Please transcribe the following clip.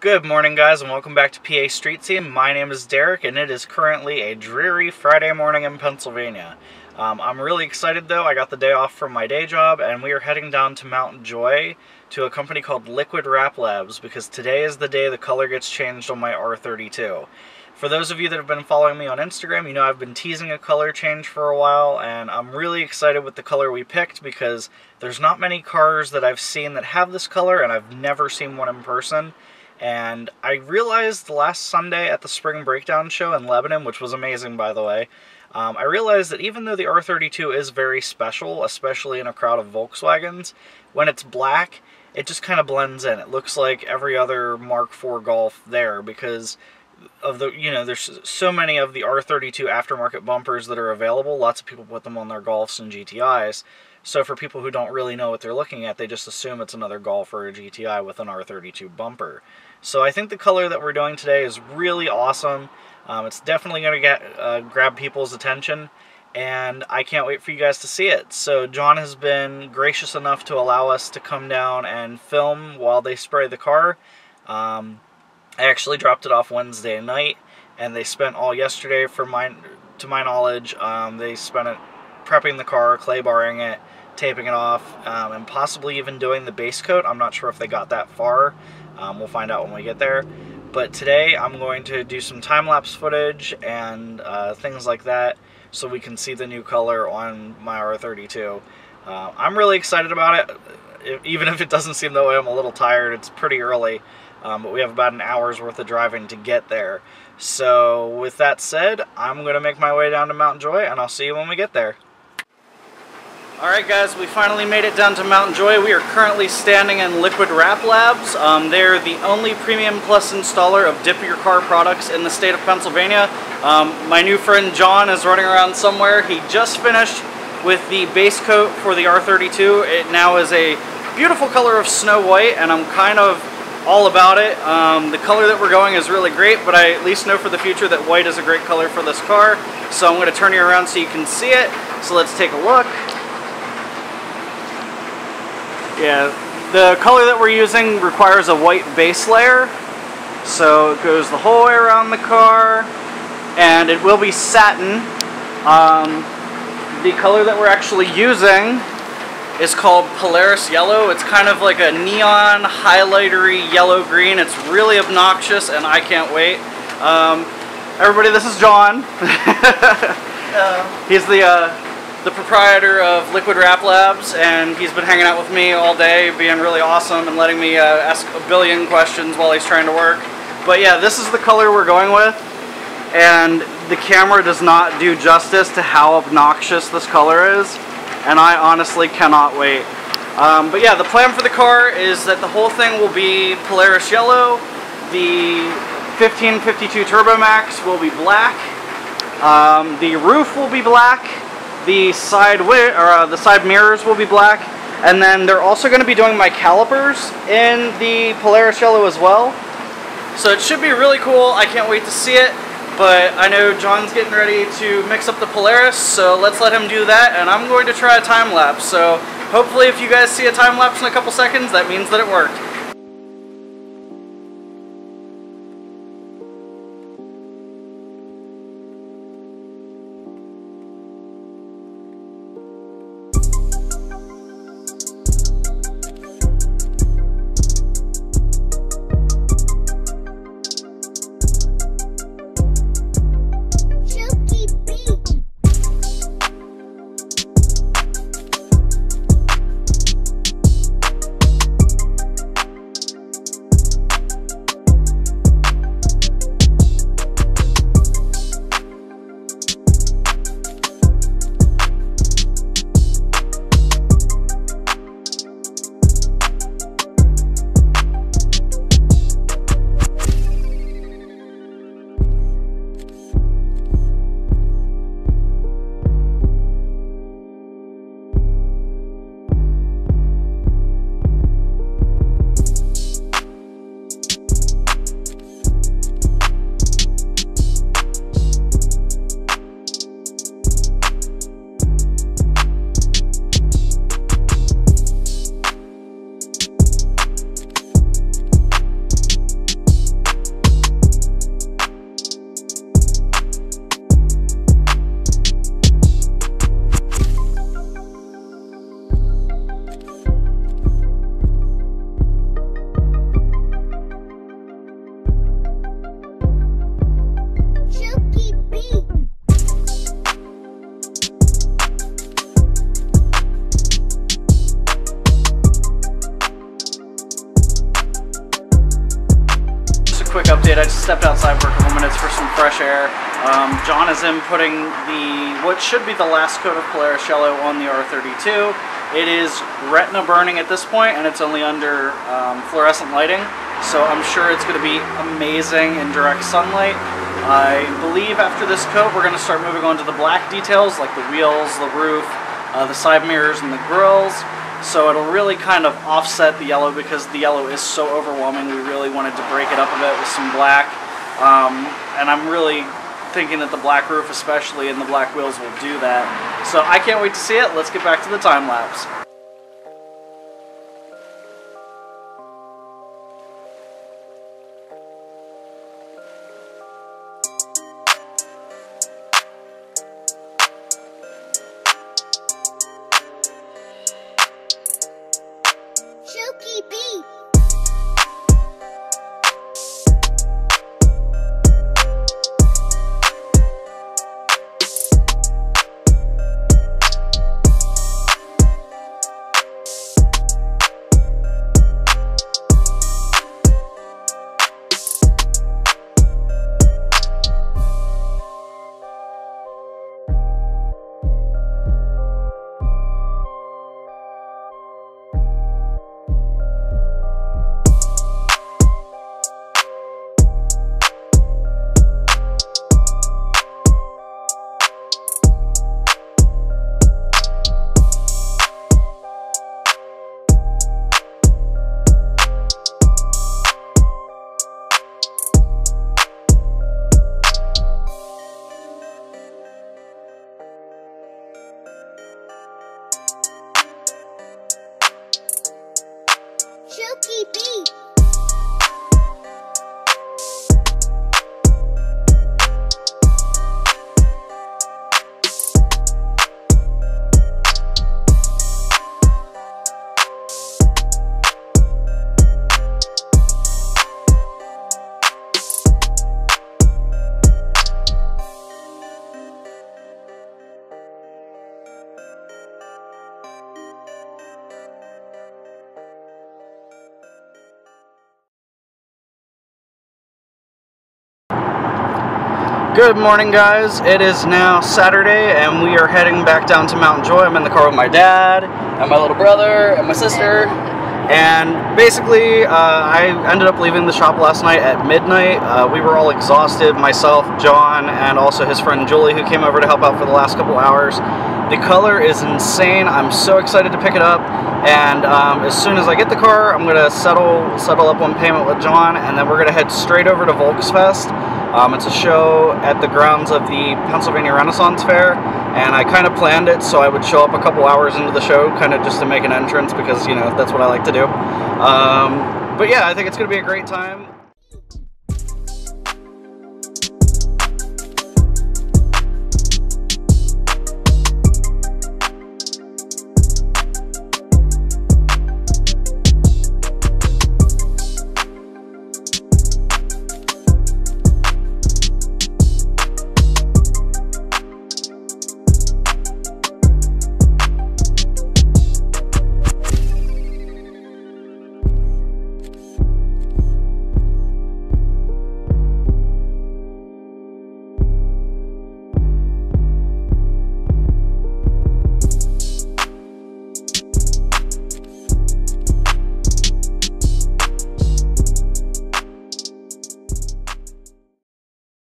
Good morning, guys, and welcome back to PA Street Scene. My name is Derek, and it is currently a dreary Friday morning in Pennsylvania. Um, I'm really excited, though. I got the day off from my day job, and we are heading down to Mount Joy to a company called Liquid Wrap Labs because today is the day the color gets changed on my R32. For those of you that have been following me on Instagram, you know I've been teasing a color change for a while, and I'm really excited with the color we picked because there's not many cars that I've seen that have this color, and I've never seen one in person. And I realized the last Sunday at the Spring Breakdown show in Lebanon, which was amazing by the way, um, I realized that even though the R32 is very special, especially in a crowd of Volkswagens, when it's black, it just kind of blends in. It looks like every other Mark IV Golf there because of the you know there's so many of the R32 aftermarket bumpers that are available. Lots of people put them on their Golfs and GTIs. So for people who don't really know what they're looking at, they just assume it's another Golf or a GTI with an R32 bumper. So I think the color that we're doing today is really awesome. Um, it's definitely going to get uh, grab people's attention, and I can't wait for you guys to see it. So John has been gracious enough to allow us to come down and film while they spray the car. Um, I actually dropped it off Wednesday night, and they spent all yesterday, for my, to my knowledge, um, they spent it prepping the car, clay barring it, taping it off, um, and possibly even doing the base coat. I'm not sure if they got that far. Um, we'll find out when we get there. But today I'm going to do some time-lapse footage and uh, things like that so we can see the new color on my R32. Uh, I'm really excited about it, even if it doesn't seem that way. I'm a little tired. It's pretty early, um, but we have about an hour's worth of driving to get there. So with that said, I'm going to make my way down to Mount Joy, and I'll see you when we get there. Alright guys, we finally made it down to Mount Joy. We are currently standing in Liquid Wrap Labs. Um, they're the only Premium Plus installer of Dip Your Car products in the state of Pennsylvania. Um, my new friend John is running around somewhere. He just finished with the base coat for the R32. It now is a beautiful color of snow white and I'm kind of all about it. Um, the color that we're going is really great, but I at least know for the future that white is a great color for this car. So I'm going to turn you around so you can see it. So let's take a look. Yeah, the color that we're using requires a white base layer. So it goes the whole way around the car. And it will be satin. Um, the color that we're actually using is called Polaris Yellow. It's kind of like a neon highlightery yellow-green. It's really obnoxious and I can't wait. Um, everybody, this is John. uh, He's the uh, the proprietor of Liquid Wrap Labs, and he's been hanging out with me all day, being really awesome and letting me uh, ask a billion questions while he's trying to work. But yeah, this is the color we're going with, and the camera does not do justice to how obnoxious this color is, and I honestly cannot wait. Um, but yeah, the plan for the car is that the whole thing will be Polaris Yellow, the Fifteen52 Turbo Max will be black, um, the roof will be black, the side or uh, the side mirrors will be black, and then they're also going to be doing my calipers in the Polaris Yellow as well. So it should be really cool. I can't wait to see it. But I know John's getting ready to mix up the Polaris, so let's let him do that. And I'm going to try a time lapse. So hopefully, if you guys see a time lapse in a couple seconds, that means that it worked. Stepped outside for a couple minutes for some fresh air. Um, John is inputting the what should be the last coat of Polaris Yellow on the R32. It is retina burning at this point, and it's only under um, fluorescent lighting, so I'm sure it's going to be amazing in direct sunlight. I believe after this coat, we're going to start moving on to the black details, like the wheels, the roof, uh, the side mirrors, and the grills. So it'll really kind of offset the yellow because the yellow is so overwhelming. We really wanted to break it up a bit with some black. Um, and I'm really thinking that the black roof especially and the black wheels will do that. So I can't wait to see it. Let's get back to the time lapse. TV. Good morning guys, it is now Saturday and we are heading back down to Mount Joy. I'm in the car with my dad and my little brother and my sister and basically uh, I ended up leaving the shop last night at midnight. Uh, we were all exhausted, myself, John, and also his friend Julie who came over to help out for the last couple hours. The color is insane. I'm so excited to pick it up and um, as soon as I get the car I'm going to settle, settle up on payment with John and then we're going to head straight over to Volksfest. Um, it's a show at the grounds of the Pennsylvania Renaissance Fair, and I kind of planned it so I would show up a couple hours into the show, kind of just to make an entrance because, you know, that's what I like to do. Um, but yeah, I think it's going to be a great time.